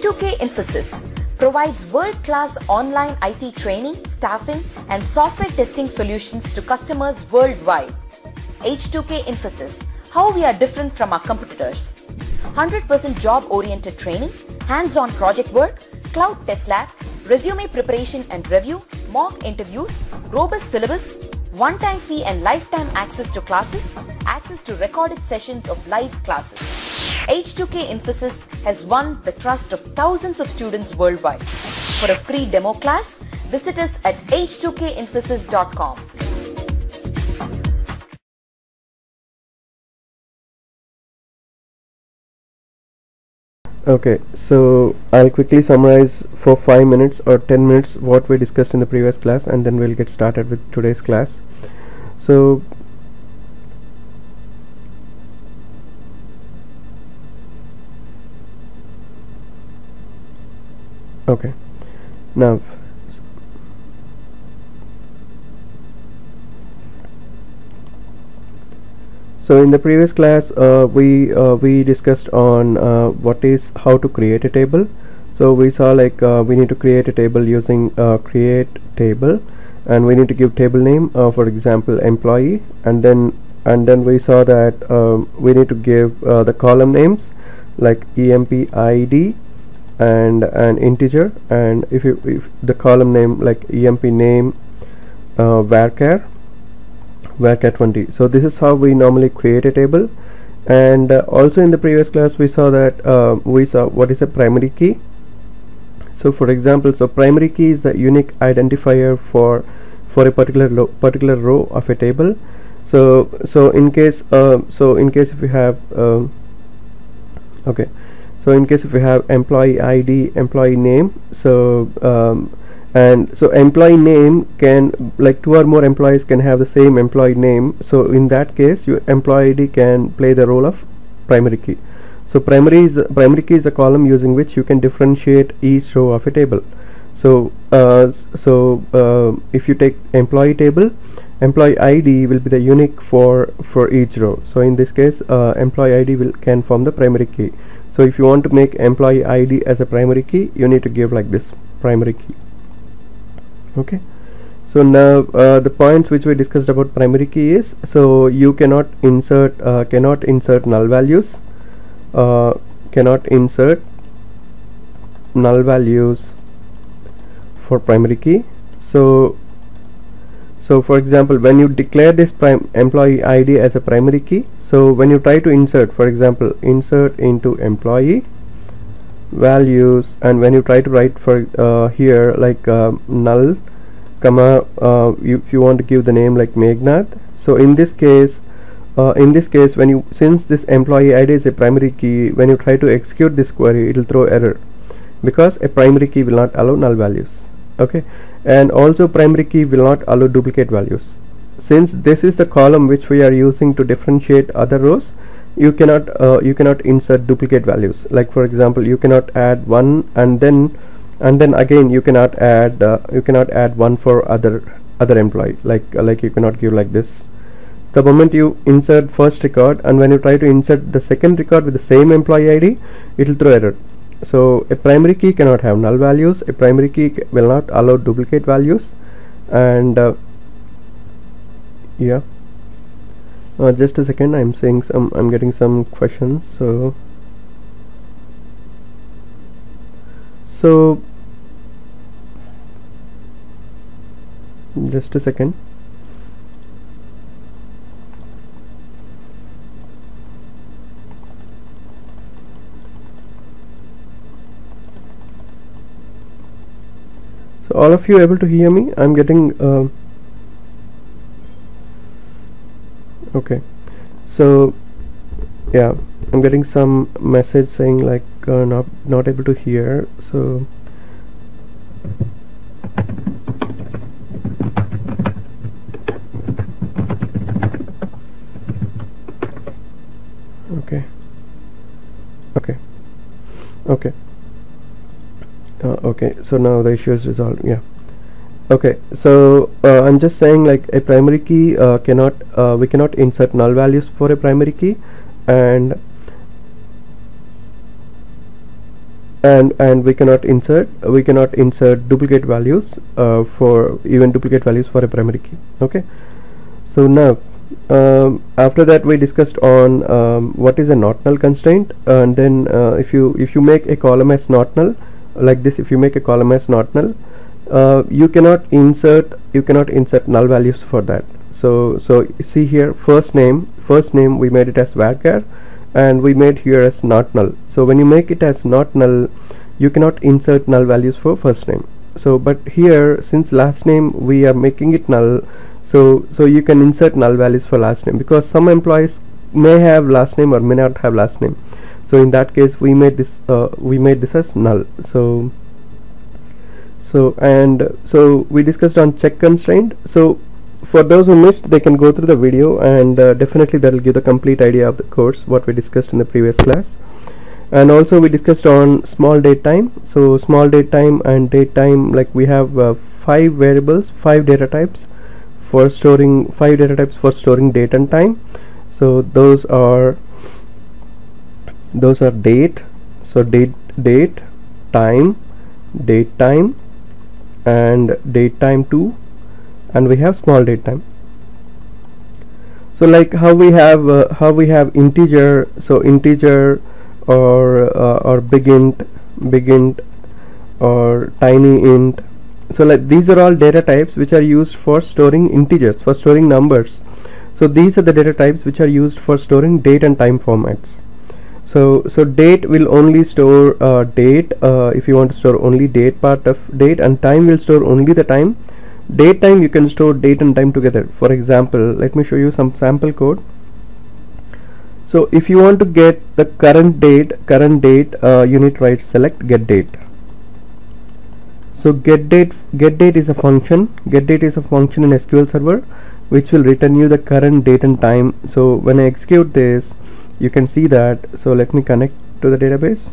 H2K Infosys provides world-class online IT training, staffing, and software testing solutions to customers worldwide. H2K Infosys, how we are different from our competitors. 100% job-oriented training, hands-on project work, cloud test lab, resume preparation and review, mock interviews, robust syllabus, one-time fee and lifetime access to classes, access to recorded sessions of live classes. H2K Infosys has won the trust of thousands of students worldwide. For a free demo class, visit us at h2kinfosys.com. Okay, so I'll quickly summarize for 5 minutes or 10 minutes what we discussed in the previous class and then we'll get started with today's class. So okay now so in the previous class uh, we uh, we discussed on uh, what is how to create a table. So we saw like uh, we need to create a table using uh, create table. And we need to give table name uh, for example employee. And then and then we saw that um, we need to give the column names like emp id and an integer. And if you if the column name like emp name varchar varchar 20 so this is how we normally create a table. And uh, also in the previous class we saw that uh, we saw what is a primary key. So for example so primary key is the unique identifier for for a particular particular row of a table. So so in case uh, so in case if you have um, okay. So in case if we have employee ID employee name so um, and so employee name can like two or more employees can have the same employee name. So in that case your employee ID can play the role of primary key. So primary is primary key is a column using which you can differentiate each row of a table. So uh, so uh, if you take employee table employee ID will be the unique for for each row. So in this case uh, employee ID will can form the primary key. So if you want to make employee ID as a primary key you need to give like this primary key okay. So now uh, the points which we discussed about primary key is so you cannot insert uh, cannot insert null values uh, cannot insert null values for primary key. So so for example when you declare this prime employee id as a primary key so when you try to insert for example insert into employee values and when you try to write for uh, here like uh, null comma uh, you, if you want to give the name like Meghnad. So in this case uh, in this case when you since this employee id is a primary key when you try to execute this query it will throw error. Because a primary key will not allow null values. Okay? And also primary key will not allow duplicate values. Since this is the column which we are using to differentiate other rows you cannot uh, you cannot insert duplicate values. Like for example you cannot add one and then and then again you cannot add uh, you cannot add one for other other employee. Like uh, like you cannot give like this. The moment you insert first record and when you try to insert the second record with the same employee id it will throw error. So a primary key cannot have null values. A primary key will not allow duplicate values. And uh, yeah uh, just a second I'm saying some I'm getting some questions so. So just a second. So all of you able to hear me? I'm getting uh, okay. So yeah I'm getting some message saying like uh, not not able to hear so. Okay. Okay. Okay. Uh, okay. So now the issue is resolved. Yeah okay so uh, I'm just saying like a primary key uh, cannot uh, we cannot insert null values for a primary key and and and we cannot insert we cannot insert duplicate values uh, for even duplicate values for a primary key okay? So now um, after that we discussed on um, what is a not null constraint and then uh, if you if you make a column as not null like this if you make a column as not null uh, you cannot insert you cannot insert null values for that. So so see here first name first name we made it as varchar and we made here as not null. So when you make it as not null you cannot insert null values for first name. So but here since last name we are making it null so so you can insert null values for last name because some employees may have last name or may not have last name. So in that case we made this uh, we made this as null. So so and so we discussed on check constraint. So for those who missed they can go through the video and uh, definitely that will give the complete idea of the course what we discussed in the previous class. And also we discussed on small date time. So small date time and date time like we have uh, five variables five data types for storing five data types for storing date and time. So those are those are date. So date date time date time and date time 2 and we have small date time. So like how we have uh, how we have integer so integer or uh, or big int big int or tiny int. So like these are all data types which are used for storing integers for storing numbers. So these are the data types which are used for storing date and time formats so so date will only store uh, date uh, if you want to store only date part of date and time will store only the time. Date time you can store date and time together. For example let me show you some sample code. So if you want to get the current date current date uh, you need to write select get date. So get date get date is a function. Get date is a function in SQL server which will return you the current date and time. So when I execute this you can see that. So let me connect to the database.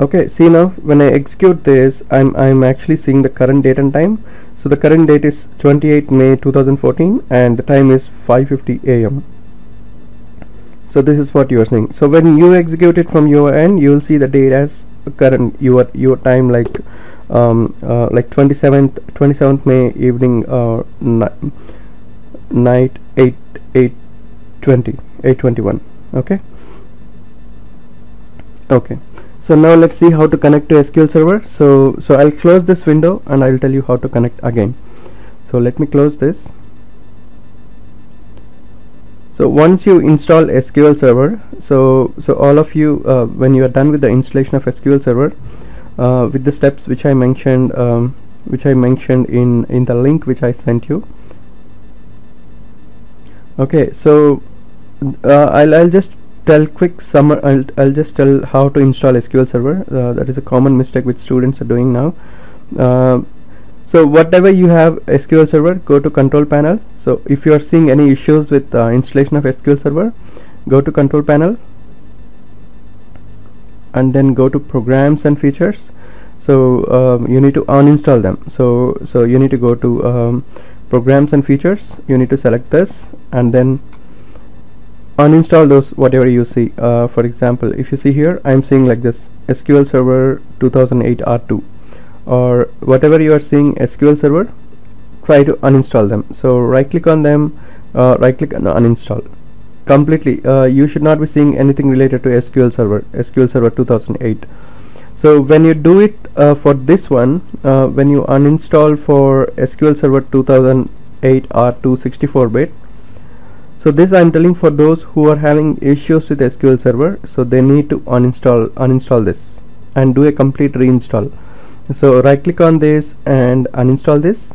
Okay see now when I execute this I'm I'm actually seeing the current date and time. So the current date is 28 May 2014 and the time is 5:50 a.m. so this is what you are seeing. So when you execute it from your end you will see the date as current your your time like um, uh, like 27th 27th May evening uh, night 8 8 20 821 okay? Okay so now let's see how to connect to SQL Server. So so I'll close this window and I'll tell you how to connect again. So let me close this. So once you install SQL Server so so all of you uh, when you are done with the installation of SQL Server uh, with the steps which I mentioned um, which I mentioned in in the link which I sent you okay so uh, I'll, I'll just tell quick summer I'll, I'll just tell how to install SQL Server. Uh, that is a common mistake which students are doing now. Uh, so whatever you have SQL Server go to control panel. So if you are seeing any issues with uh, installation of SQL Server go to control panel. And then go to programs and features. So um, you need to uninstall them. So so you need to go to um, programs and features you need to select this and then uninstall those whatever you see. Uh, for example if you see here I'm seeing like this SQL Server 2008 R2 or whatever you are seeing SQL Server try to uninstall them. So right click on them uh, right click and uninstall. Completely uh, you should not be seeing anything related to SQL Server SQL Server 2008 so when you do it uh, for this one uh, when you uninstall for SQL Server 2008 R2 64 bit so this I'm telling for those who are having issues with SQL Server so they need to uninstall uninstall this and do a complete reinstall. So right click on this and uninstall this.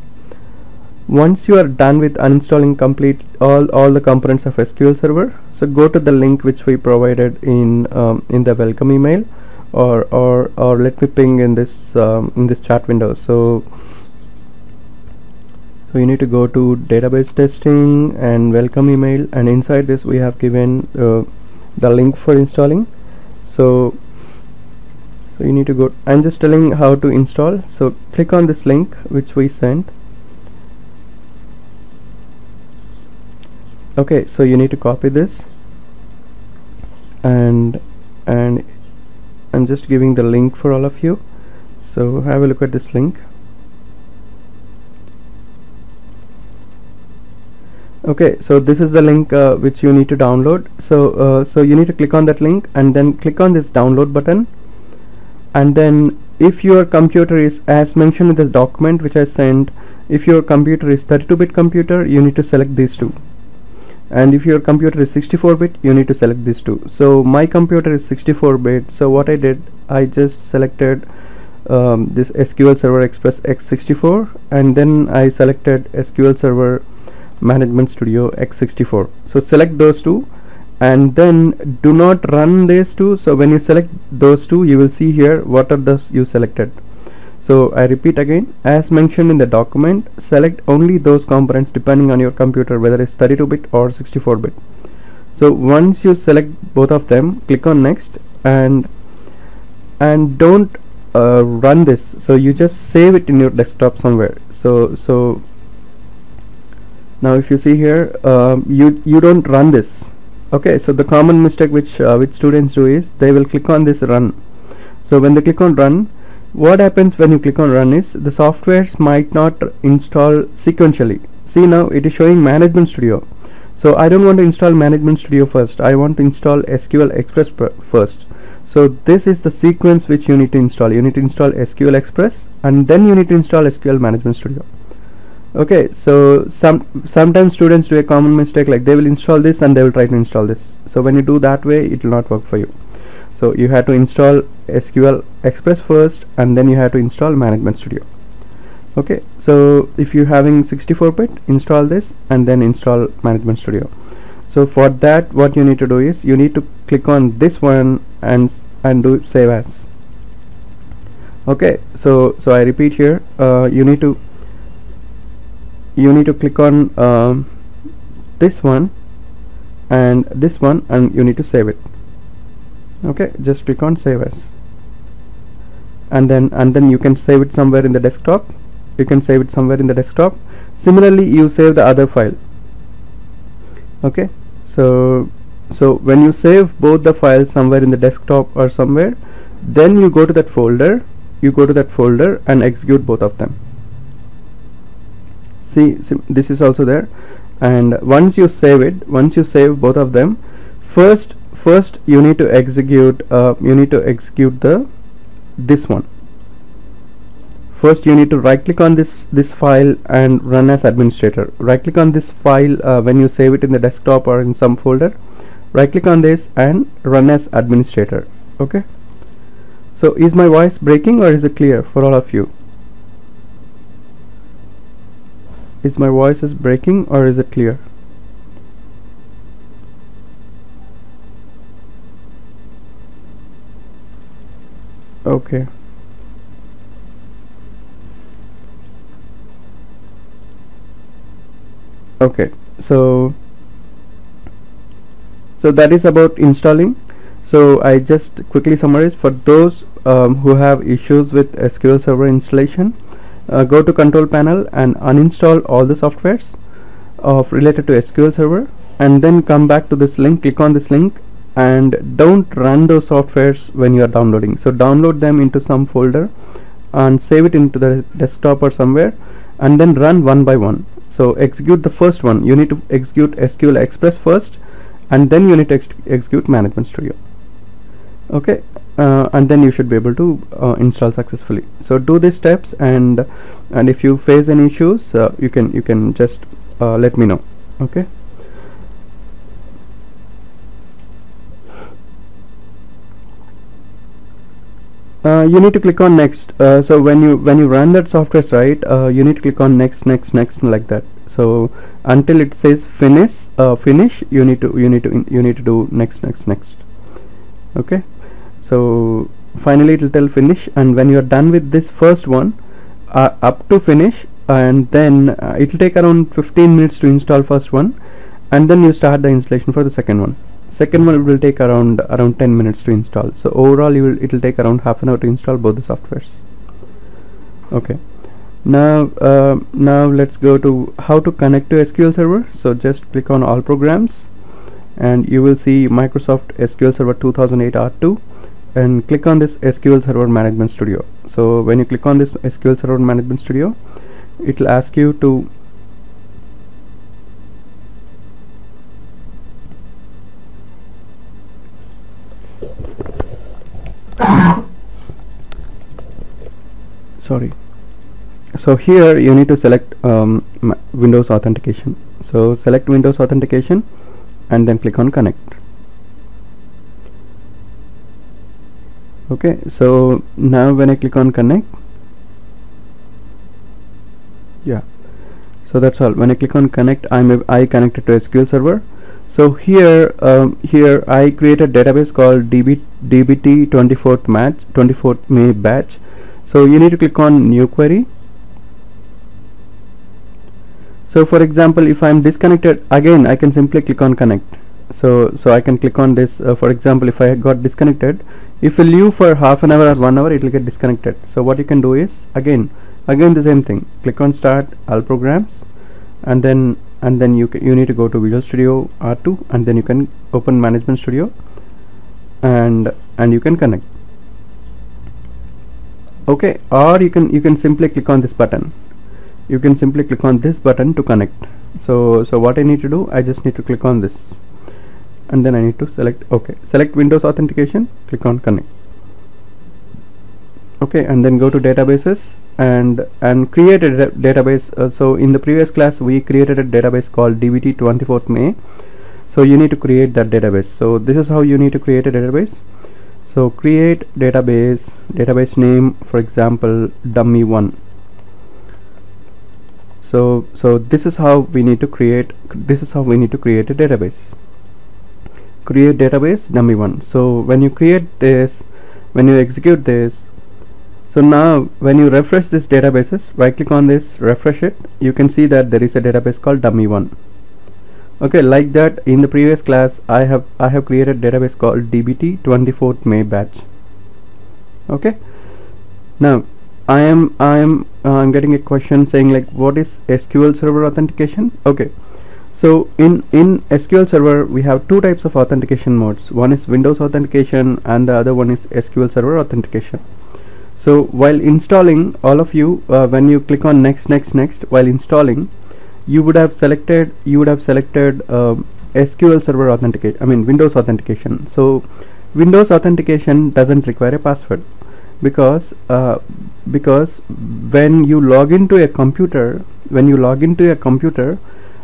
Once you are done with uninstalling complete all all the components of SQL Server so go to the link which we provided in um, in the welcome email or or or let me ping in this um, in this chat window. So so you need to go to database testing and welcome email. And inside this we have given uh, the link for installing. So so you need to go I'm just telling how to install. So click on this link which we sent. Okay so you need to copy this. And and I'm just giving the link for all of you. So have a look at this link. Okay so this is the link uh, which you need to download. So uh, so you need to click on that link and then click on this download button. And then if your computer is as mentioned in this document which I sent if your computer is 32-bit computer you need to select these two and if your computer is 64-bit you need to select these two. So my computer is 64-bit so what I did I just selected um, this SQL Server Express x64 and then I selected SQL Server management studio x64 so select those two and then do not run these two. So when you select those two you will see here what are those you selected so I repeat again as mentioned in the document select only those components depending on your computer whether it's 32 bit or 64 bit. So once you select both of them click on next and and don't uh, run this. So you just save it in your desktop somewhere. So so now if you see here um, you you don't run this. Okay so the common mistake which uh, which students do is they will click on this run. So when they click on run what happens when you click on run is the softwares might not install sequentially. See now it is showing management studio. So I don't want to install management studio first. I want to install SQL Express first. So this is the sequence which you need to install. You need to install SQL Express and then you need to install SQL management studio. Okay so some sometimes students do a common mistake like they will install this and they will try to install this. So when you do that way it will not work for you so you have to install SQL Express first and then you have to install management studio. Okay so if you're having 64 bit install this and then install management studio. So for that what you need to do is you need to click on this one and and do save as. Okay so so I repeat here uh, you need to you need to click on um, this one and this one and you need to save it okay just click on save as. And then and then you can save it somewhere in the desktop. You can save it somewhere in the desktop. Similarly you save the other file. Okay so so when you save both the files somewhere in the desktop or somewhere then you go to that folder you go to that folder and execute both of them. See, see this is also there. And once you save it once you save both of them first first you need to execute uh, you need to execute the this one. First you need to right click on this this file and run as administrator. Right click on this file uh, when you save it in the desktop or in some folder. Right click on this and run as administrator okay? So is my voice breaking or is it clear for all of you? Is my voice is breaking or is it clear? Okay. Okay, so so that is about installing. So I just quickly summarize for those um, who have issues with SQL Server installation uh, go to control panel and uninstall all the softwares of related to SQL Server and then come back to this link click on this link and don't run those softwares when you are downloading. So download them into some folder and save it into the desktop or somewhere and then run one by one. So execute the first one. You need to execute SQL Express first and then you need to ex execute management studio. Okay? Uh, and then you should be able to uh, install successfully. So do these steps and and if you face any issues uh, you can you can just uh, let me know. Okay Uh, you need to click on next. Uh, so when you when you run that software right uh, you need to click on next next next like that. So until it says finish finish you need to you need to you need to do next next next. Okay? So finally it will tell finish and when you are done with this first one uh, up to finish and then uh, it will take around 15 minutes to install first one and then you start the installation for the second one second one will take around around 10 minutes to install. So overall you will it will take around half an hour to install both the softwares. Okay. Now uh, now let's go to how to connect to SQL Server. So just click on all programs and you will see Microsoft SQL Server 2008 R2 and click on this SQL Server Management Studio. So when you click on this SQL Server Management Studio it will ask you to sorry. So here you need to select um, Windows authentication. So select Windows authentication and then click on connect. Okay so now when I click on connect yeah. So that's all. When I click on connect I'm I connected to SQL server so here um, here I created a database called DB, DBT 24th match 24th May batch. So you need to click on new query. So for example if I'm disconnected again I can simply click on connect. So so I can click on this uh, for example if I got disconnected if you leave for half an hour or one hour it will get disconnected. So what you can do is again again the same thing. Click on start all programs and then and then you you need to go to Visual Studio R2 and then you can open management studio and and you can connect. Okay or you can you can simply click on this button. You can simply click on this button to connect. So so what I need to do I just need to click on this. And then I need to select OK select Windows authentication click on connect okay and then go to databases and and create a database. Uh, so in the previous class we created a database called DBT 24th May. So you need to create that database. So this is how you need to create a database. So create database database name for example dummy1 so so this is how we need to create this is how we need to create a database. Create database dummy1 so when you create this when you execute this so now when you refresh this databases right click on this refresh it you can see that there is a database called dummy1 okay like that in the previous class I have I have created database called dbt 24th May batch. Okay? Now I am I am uh, I'm getting a question saying like what is SQL server authentication? Okay. So in in SQL Server we have two types of authentication modes. One is Windows authentication and the other one is SQL Server authentication so while installing all of you uh, when you click on next next next while installing you would have selected you would have selected uh, SQL Server authentication I mean Windows authentication. So Windows authentication doesn't require a password because uh, because when you log into a computer when you log into a computer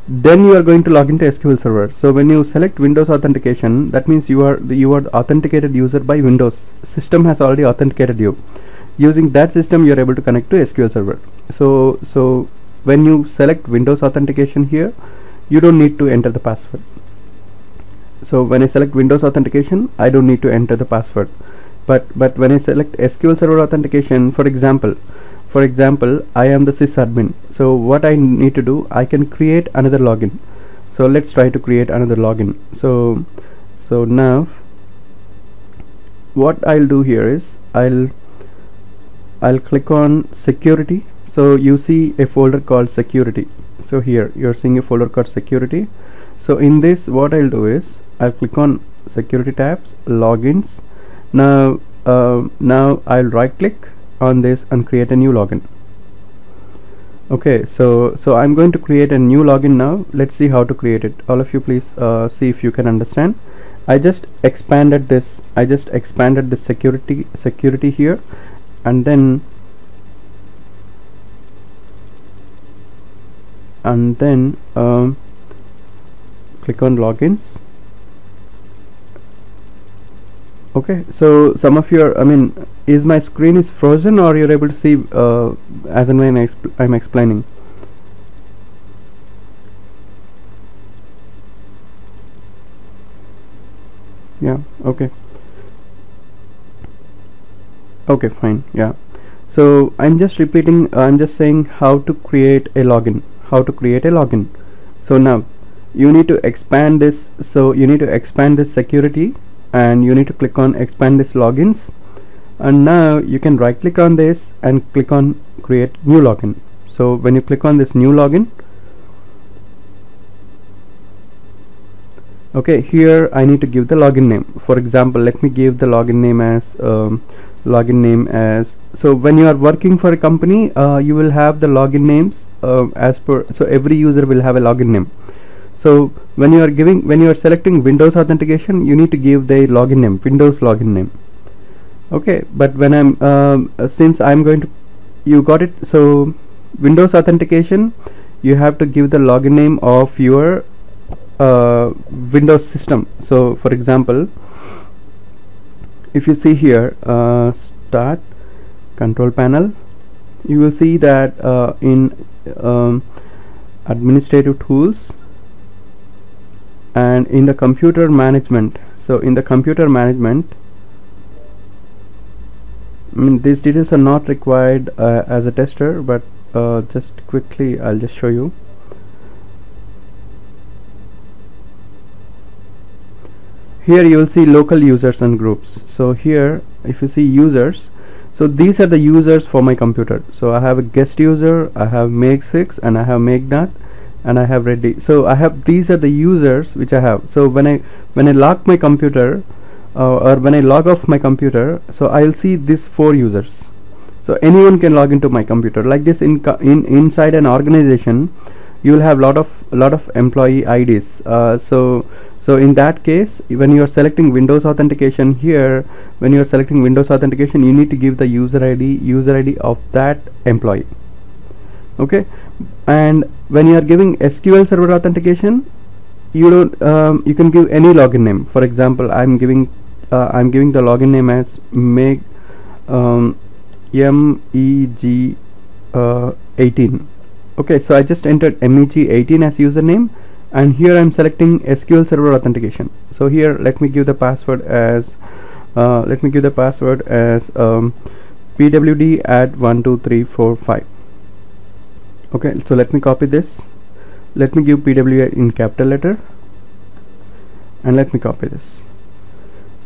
then you are going to log into SQL Server. So when you select Windows authentication that means you are the, you are the authenticated user by Windows. System has already authenticated you using that system you are able to connect to SQL Server. So so when you select Windows authentication here you don't need to enter the password. So when I select Windows authentication I don't need to enter the password. But but when I select SQL Server authentication for example for example I am the sysadmin. So what I need to do I can create another login. So let's try to create another login. So so now what I'll do here is I'll I'll click on security. So you see a folder called security. So here you're seeing a folder called security. So in this what I'll do is I'll click on security tabs logins. Now uh, now I'll right click on this and create a new login. Okay so so I'm going to create a new login now. Let's see how to create it. All of you please uh, see if you can understand. I just expanded this I just expanded the security security here and then and then um, click on logins. Okay so some of your I mean is my screen is frozen or you're able to see uh, as and when I exp I'm explaining? Yeah okay okay fine yeah. So I'm just repeating uh, I'm just saying how to create a login how to create a login. So now you need to expand this so you need to expand this security and you need to click on expand this logins. And now you can right click on this and click on create new login. So when you click on this new login okay here I need to give the login name. For example let me give the login name as um, login name as so when you are working for a company uh, you will have the login names uh, as per so every user will have a login name. So when you are giving when you are selecting Windows authentication you need to give the login name Windows login name. Okay but when I'm uh, since I'm going to you got it so Windows authentication you have to give the login name of your uh, Windows system. So for example if you see here uh, start control panel you will see that uh, in um, administrative tools and in the computer management. So in the computer management I mean these details are not required uh, as a tester but uh, just quickly I'll just show you here you will see local users and groups. So here if you see users so these are the users for my computer. So I have a guest user I have Meg6 and I have Megnat and I have ready. So I have these are the users which I have. So when I when I lock my computer uh, or when I log off my computer so I'll see these four users. So anyone can log into my computer. Like this in in inside an organization you will have lot of lot of employee IDs uh, so so in that case when you are selecting Windows authentication here when you are selecting Windows authentication you need to give the user ID user ID of that employee. Okay? And when you are giving SQL Server authentication you don't um, you can give any login name. For example I'm giving uh, I'm giving the login name as meg um, meg uh, 18 okay? So I just entered meg 18 as username and here I'm selecting SQL Server authentication. So here let me give the password as uh, let me give the password as um, pwd at 12345 okay so let me copy this. Let me give pw in capital letter. And let me copy this.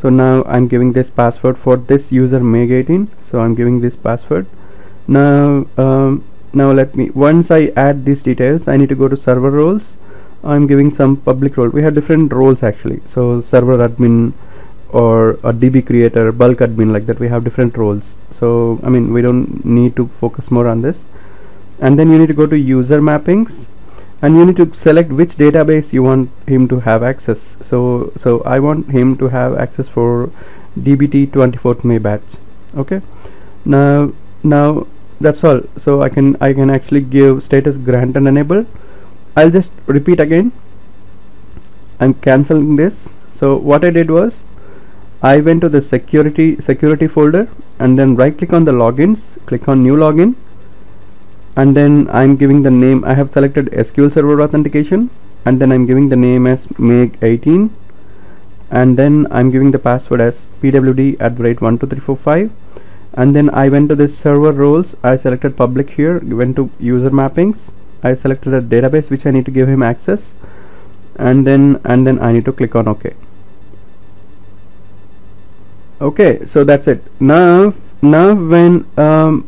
So now I'm giving this password for this user meg18 so I'm giving this password. Now um, now let me once I add these details I need to go to server roles I'm giving some public role. We have different roles actually. So server admin or a DB creator bulk admin like that we have different roles. So I mean we don't need to focus more on this. And then you need to go to user mappings and you need to select which database you want him to have access. So so I want him to have access for DBT 24th May batch. Okay? Now now that's all. So I can I can actually give status grant and enable I'll just repeat again. I'm cancelling this. So what I did was I went to the security security folder and then right click on the logins click on new login and then I'm giving the name I have selected SQL Server authentication and then I'm giving the name as meg18 and then I'm giving the password as pwd at rate 12345 and then I went to the server roles I selected public here went to user mappings I selected a database which I need to give him access and then and then I need to click on OK. Okay so that's it. Now now when um,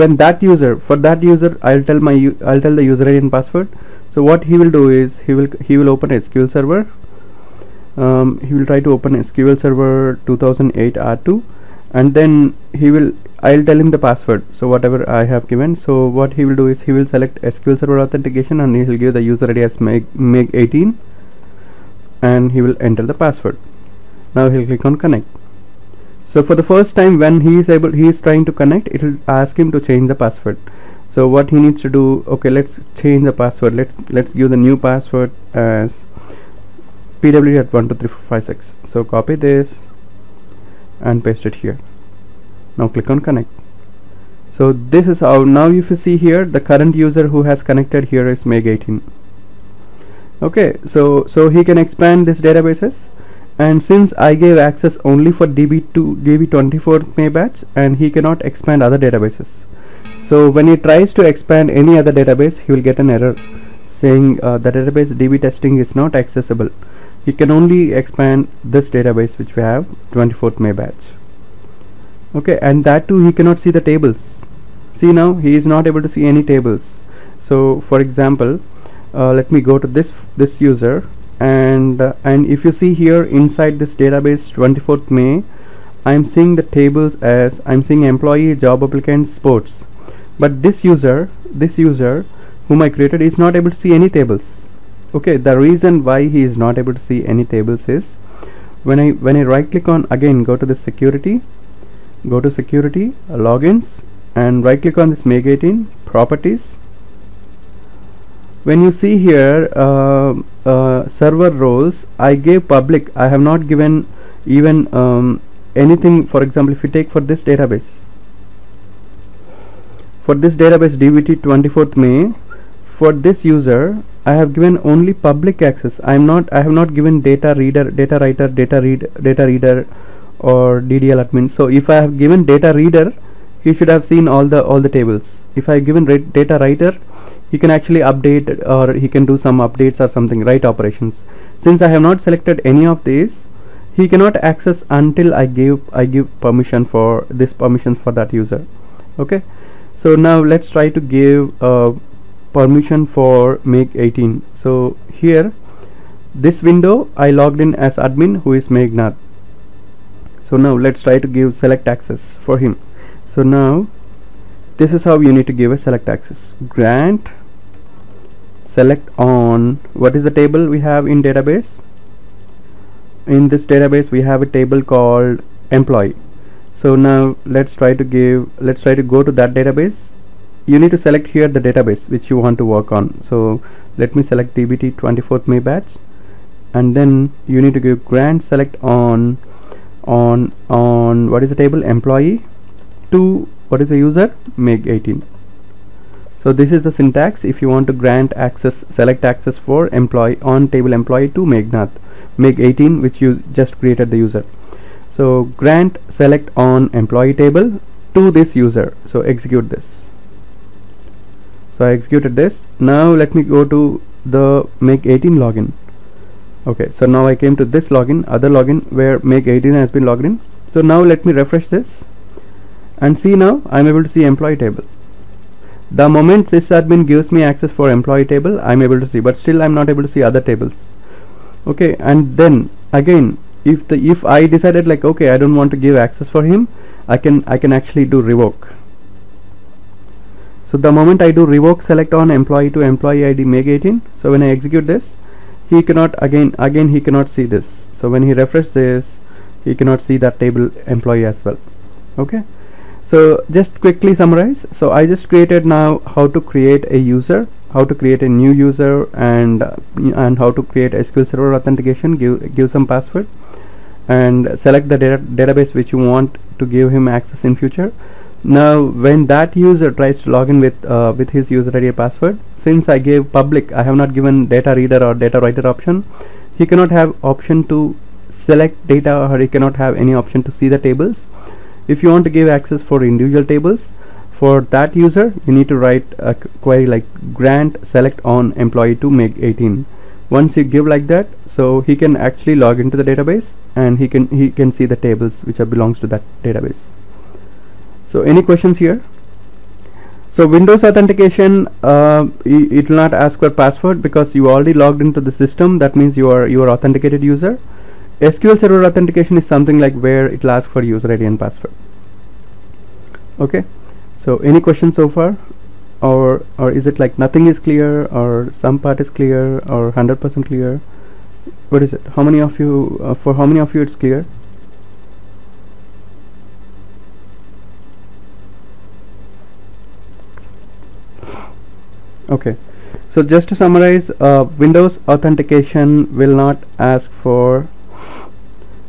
when that user for that user I'll tell my I'll tell the user ID and password. So what he will do is he will he will open SQL server. Um, he will try to open SQL server 2008 R2 and then he will I'll tell him the password. So whatever I have given so what he will do is he will select SQL Server authentication and he will give the user ID as meg 18 and he will enter the password. Now he'll click on connect. So for the first time when he is able he is trying to connect it will ask him to change the password. So what he needs to do okay let's change the password. Let's let's give the new password as pw at 123456 so copy this and paste it here. Now click on connect. So this is how now if you see here the current user who has connected here is meg18 okay so so he can expand this databases. And since I gave access only for DB2 DB24 May batch and he cannot expand other databases. So when he tries to expand any other database he will get an error saying uh, the database DB testing is not accessible he can only expand this database which we have 24th May batch. Okay and that too he cannot see the tables. See now he is not able to see any tables. So for example uh, let me go to this this user and uh, and if you see here inside this database 24th May I'm seeing the tables as I'm seeing employee job applicant sports. But this user this user whom I created is not able to see any tables okay the reason why he is not able to see any tables is when I when I right click on again go to the security go to security uh, logins and right click on this Meg 18 properties. When you see here uh, uh, server roles I gave public I have not given even um, anything for example if you take for this database. For this database DBT 24th May for this user I have given only public access. I am not I have not given data reader data writer data read data reader or DDL admin. So if I have given data reader he should have seen all the all the tables. If I have given data writer he can actually update or he can do some updates or something write operations. Since I have not selected any of these he cannot access until I give I give permission for this permission for that user. Okay? So now let's try to give uh, permission for Meg 18 so here this window I logged in as admin who is Megnath so now let's try to give select access for him. So now this is how you need to give a select access. Grant select on. What is the table we have in database? In this database we have a table called employee. So now let's try to give let's try to go to that database you need to select here the database which you want to work on. So let me select dbt 24th may batch. And then you need to give grant select on on on what is the table? Employee. To what is the user? Meg 18 so this is the syntax. If you want to grant access select access for employee on table employee to megnath meg 18 which you just created the user. So grant select on employee table to this user. So execute this so I executed this. Now let me go to the meg 18 login. Okay so now I came to this login other login where meg 18 has been logged in. So now let me refresh this and see now I'm able to see employee table. The moment sysadmin gives me access for employee table I'm able to see but still I'm not able to see other tables. Okay and then again if the if I decided like okay I don't want to give access for him I can I can actually do revoke so the moment I do revoke select on employee to employee ID meg 18 so when I execute this he cannot again again he cannot see this. So when he refresh this he cannot see that table employee as well. Okay? So just quickly summarize. So I just created now how to create a user how to create a new user and uh, and how to create SQL Server authentication give give some password and select the data database which you want to give him access in future now when that user tries to log in with uh, with his user ID and password since I gave public I have not given data reader or data writer option he cannot have option to select data or he cannot have any option to see the tables. If you want to give access for individual tables for that user you need to write a query like grant select on employee to meg 18 once you give like that so he can actually log into the database and he can he can see the tables which are belongs to that database so any questions here? So windows authentication uh, it will not ask for password because you already logged into the system. That means you are you are authenticated user. SQL Server authentication is something like where it will ask for user ID and password. Okay? So any questions so far? Or or is it like nothing is clear or some part is clear or 100% clear? What is it? How many of you uh, for how many of you it's clear okay. So just to summarize uh, Windows authentication will not ask for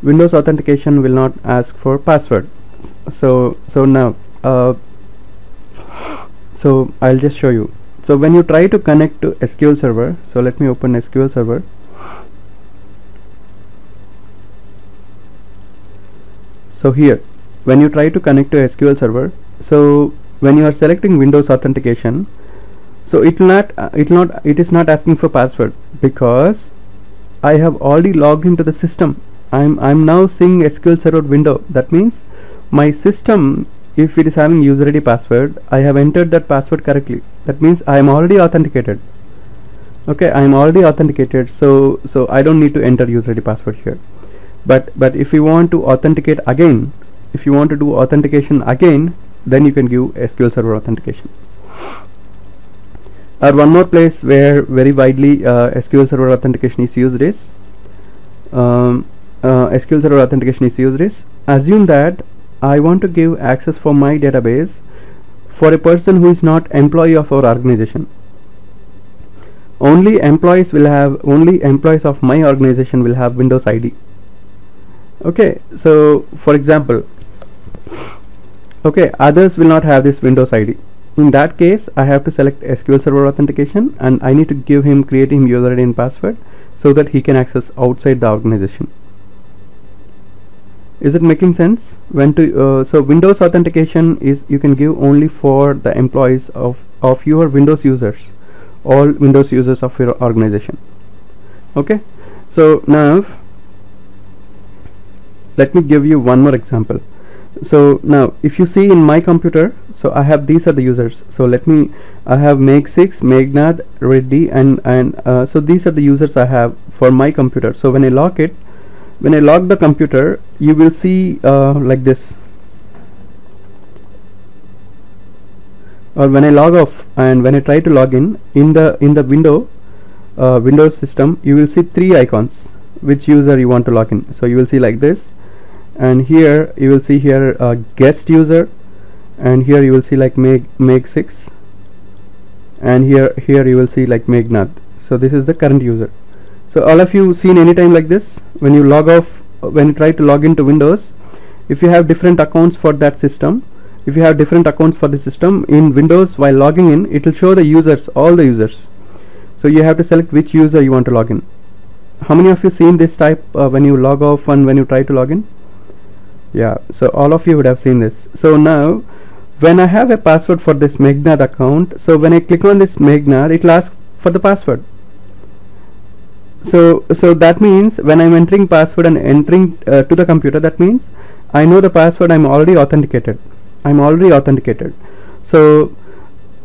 Windows authentication will not ask for password. So so now uh, so I'll just show you. So when you try to connect to SQL server so let me open SQL server. So here when you try to connect to SQL server so when you are selecting Windows authentication so it not uh, it not it is not asking for password because I have already logged into the system. I'm I'm now seeing SQL Server window. That means my system if it is having user ID password I have entered that password correctly. That means I am already authenticated. Okay I'm already authenticated. So so I don't need to enter user ID password here. But but if you want to authenticate again if you want to do authentication again then you can give SQL Server authentication or one more place where very widely uh, SQL Server authentication is used is um, uh, SQL Server authentication is used is assume that I want to give access for my database for a person who is not employee of our organization. Only employees will have only employees of my organization will have Windows ID okay so for example okay others will not have this Windows ID in that case I have to select SQL Server authentication and I need to give him create him user ID and password so that he can access outside the organization. Is it making sense? When to uh, so Windows authentication is you can give only for the employees of of your Windows users. All Windows users of your organization. Okay? So now let me give you one more example so now if you see in my computer so I have these are the users. So let me I have Meg6 Meghnad Reddy and and uh, so these are the users I have for my computer. So when I lock it when I lock the computer you will see uh, like this. Or when I log off and when I try to log in in the in the window uh, Windows system you will see three icons which user you want to log in. So you will see like this and here you will see here uh, guest user. And here you will see like make meg 6 and here here you will see like meghnad so this is the current user. So all of you seen anytime like this? When you log off when you try to log into windows if you have different accounts for that system if you have different accounts for the system in windows while logging in it will show the users all the users. So you have to select which user you want to log in. How many of you seen this type uh, when you log off and when you try to log in yeah so all of you would have seen this. So now when I have a password for this Meghnad account so when I click on this Meghnad it will ask for the password. So so that means when I'm entering password and entering uh, to the computer that means I know the password I'm already authenticated. I'm already authenticated. So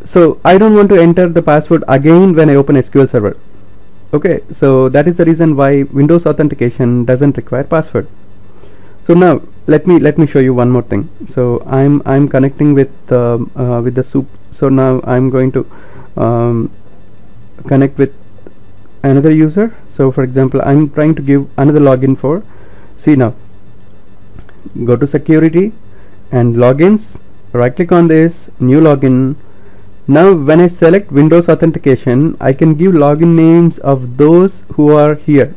so I don't want to enter the password again when I open SQL server. Okay so that is the reason why Windows authentication doesn't require password. So now let me let me show you one more thing. So I'm I'm connecting with uh, uh, with the soup. So now I'm going to um, connect with another user. So for example I'm trying to give another login for see now go to security and logins right click on this new login. Now when I select Windows authentication I can give login names of those who are here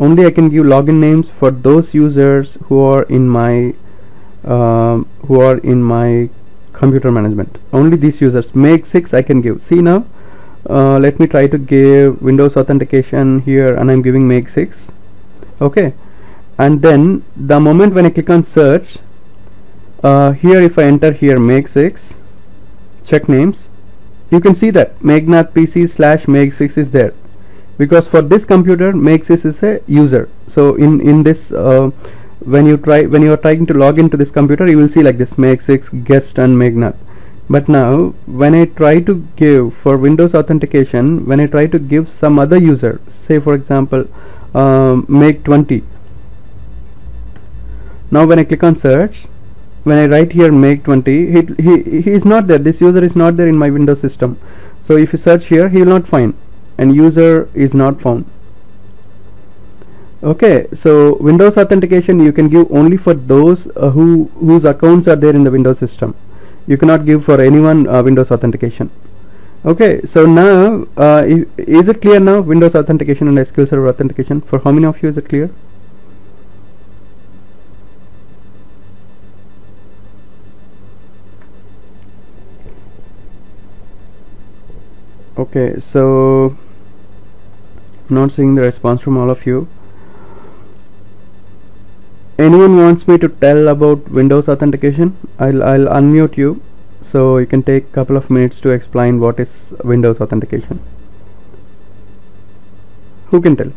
only I can give login names for those users who are in my um, who are in my computer management. Only these users. Meg 6 I can give. See now uh, let me try to give Windows authentication here and I'm giving meg 6 okay. And then the moment when I click on search uh, here if I enter here meg 6 check names. You can see that. Meghnad pc slash meg 6 is there because for this computer this is a user. So in in this uh, when you try when you are trying to log into this computer you will see like this 6 guest and meghnad but now when I try to give for Windows authentication when I try to give some other user say for example um, meg 20 now when I click on search when I write here meg 20 he, he, he is not there. This user is not there in my Windows system. So if you search here he will not find and user is not found. Okay so Windows authentication you can give only for those uh, who whose accounts are there in the Windows system. You cannot give for anyone uh, Windows authentication. Okay so now uh, is it clear now Windows authentication and SQL Server authentication? For how many of you is it clear? Okay so not seeing the response from all of you. Anyone wants me to tell about Windows authentication? I'll, I'll unmute you so you can take a couple of minutes to explain what is Windows authentication. Who can tell?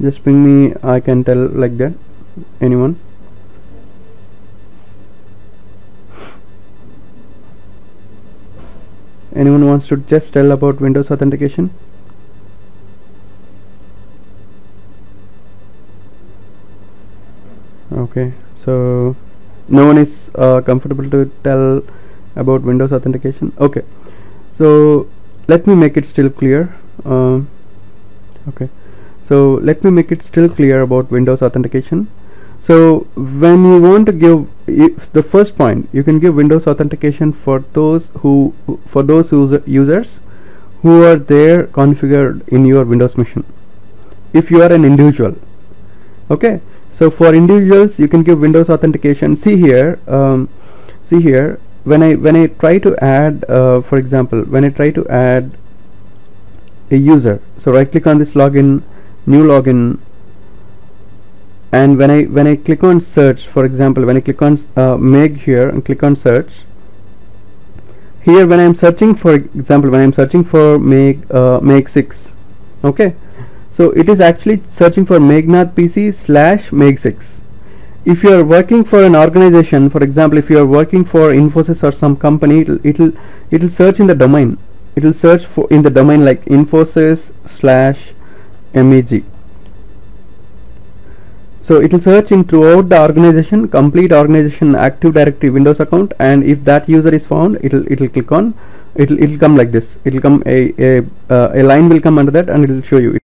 Just ping me I can tell like that. Anyone? Anyone wants to just tell about Windows authentication? Okay, so no one is uh, comfortable to tell about Windows authentication. Okay, so let me make it still clear. Um, okay, so let me make it still clear about Windows authentication. So when you want to give if the first point, you can give Windows authentication for those who for those user users who are there configured in your Windows machine. If you are an individual, okay. So for individuals, you can give Windows authentication. See here, um, see here. When I when I try to add, uh, for example, when I try to add a user, so right click on this login, new login, and when I when I click on search for example when I click on uh, Meg here and click on search here when I'm searching for example when I'm searching for Meg uh, Meg 6 okay so it is actually searching for Meghnad PC slash Meg 6 if you are working for an organization for example if you are working for Infosys or some company it'll it'll it'll search in the domain. It'll search for in the domain like Infosys slash MEG so it will search in throughout the organization complete organization active directory windows account and if that user is found it'll it'll click on. It'll it'll come like this. It'll come a a, uh, a line will come under that and it'll show you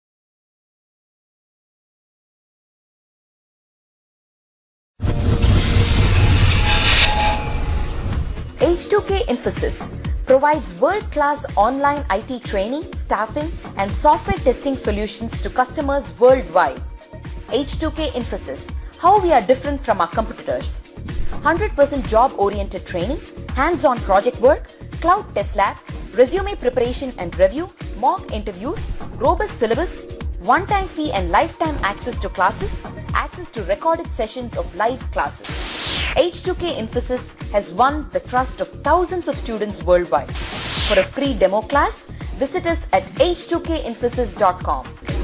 provides world-class online IT training, staffing and software testing solutions to customers worldwide. H2K Infosys, how we are different from our competitors. 100% job-oriented training, hands-on project work, cloud test lab, resume preparation and review, mock interviews, robust syllabus, one-time fee and lifetime access to classes, access to recorded sessions of live classes. H2K Infosys has won the trust of thousands of students worldwide. For a free demo class, visit us at h2kinfosys.com.